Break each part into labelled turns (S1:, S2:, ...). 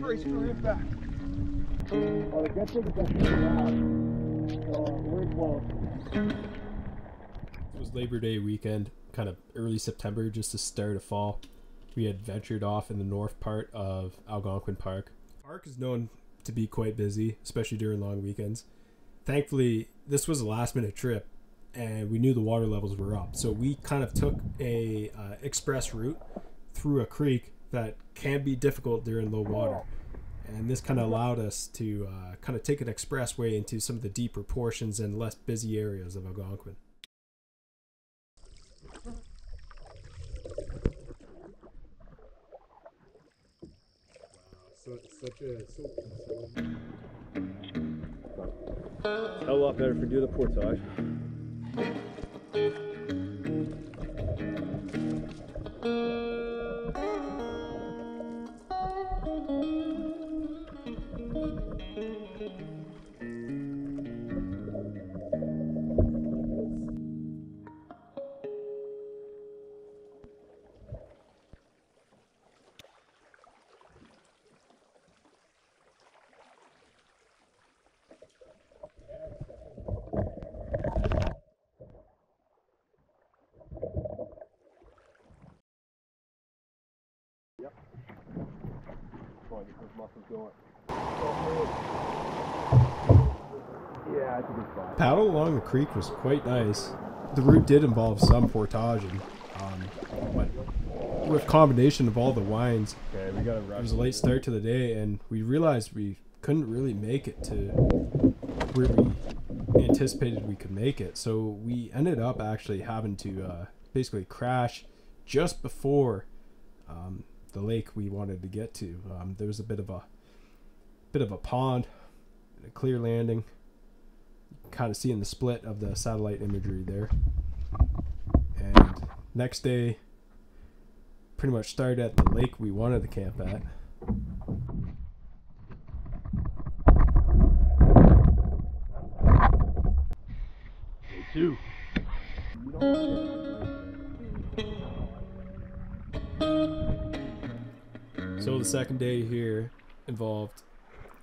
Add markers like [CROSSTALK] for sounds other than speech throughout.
S1: Brace for impact. Oh, the good thing is that so we're close.
S2: It was Labor Day weekend, kind of early September, just the start of fall. We had ventured off in the north part of Algonquin Park. Park is known to be quite busy, especially during long weekends. Thankfully, this was a last minute trip, and we knew the water levels were up, so we kind of took a uh, express route through a creek that can be difficult during low water. And this kind of allowed us to uh, kind of take an expressway into some of the deeper portions and less busy areas of Algonquin.
S1: Wow, such a so, Hell a lot better for doing the portage. Try and get those muscles going. It's a
S2: paddle along the creek was quite nice. The route did involve some portaging, um, but with combination of all the wines,
S1: Okay, we gotta
S2: it was a late start to the day, and we realized we couldn't really make it to where we anticipated we could make it. So we ended up actually having to uh, basically crash just before um, the lake we wanted to get to. Um, there was a bit of a bit of a pond, and a clear landing. Kind of seeing the split of the satellite imagery there. And next day, pretty much started at the lake we wanted to camp at.
S1: two.
S2: So the second day here involved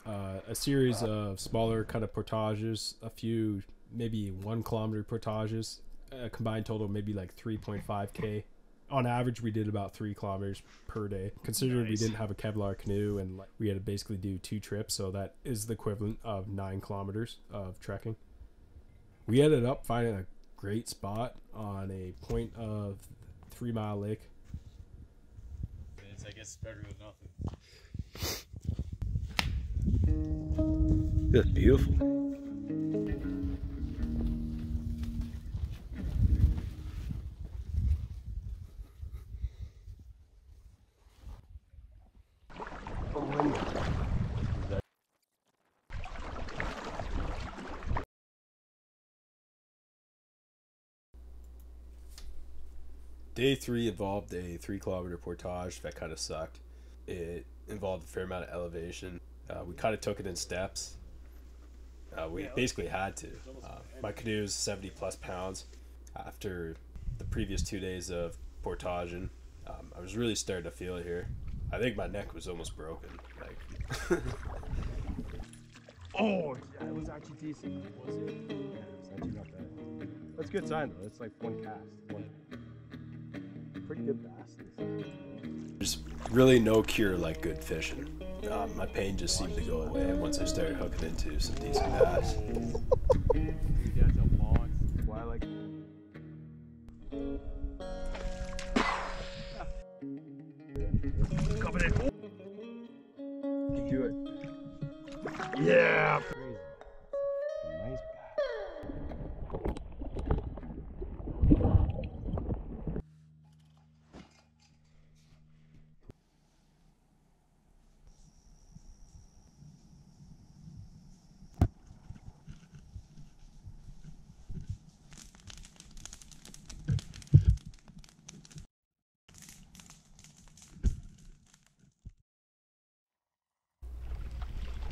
S2: uh, a series of smaller kind of portages, a few maybe one kilometer portages, a combined total maybe like 3.5k. On average, we did about three kilometers per day. Considering we didn't have a Kevlar canoe and like, we had to basically do two trips, so that is the equivalent of nine kilometers of trekking. We ended up finding a great spot on a point of Three Mile Lake.
S3: I guess, it's better than nothing.
S1: That's beautiful.
S2: Day three involved a three kilometer portage that kind of sucked. It involved a fair amount of elevation. Uh, we kind of took it in steps. Uh, we basically had to. Uh, my canoe is 70 plus pounds. After the previous two days of portaging, um, I was really starting to feel it here. I think my neck was almost broken. Like, [LAUGHS]
S1: Oh, yeah, it was actually decent. Was it? Yeah, it was actually not bad. That's a good sign though. It's like one cast. One.
S2: There's really no cure like good fishing. Um, my pain just seemed to go away once I started hooking into some decent bass.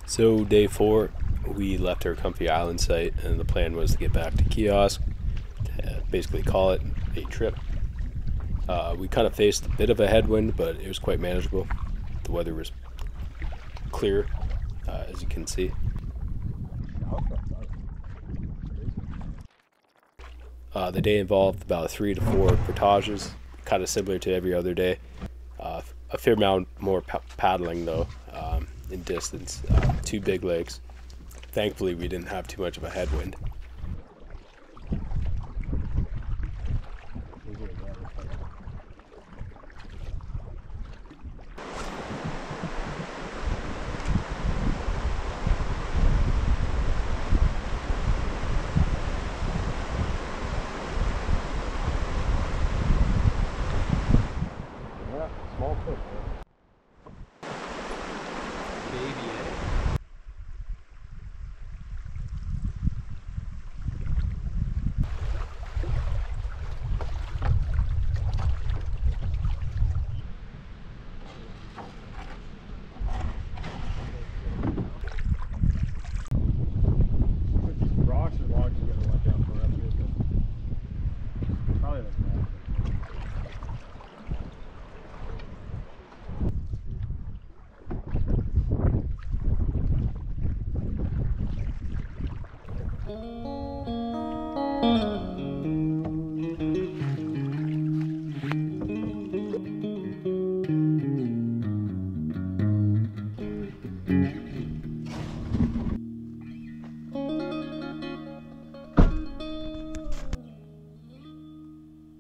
S2: So day four, we left our comfy island site, and the plan was to get back to Kiosk, to basically call it a trip. Uh, we kind of faced a bit of a headwind, but it was quite manageable. The weather was clear, uh, as you can see. Uh, the day involved about three to four portages, kind of similar to every other day. Uh, a fair amount more paddling though, um, in distance. Uh, two big lakes. Thankfully, we didn't have too much of a headwind.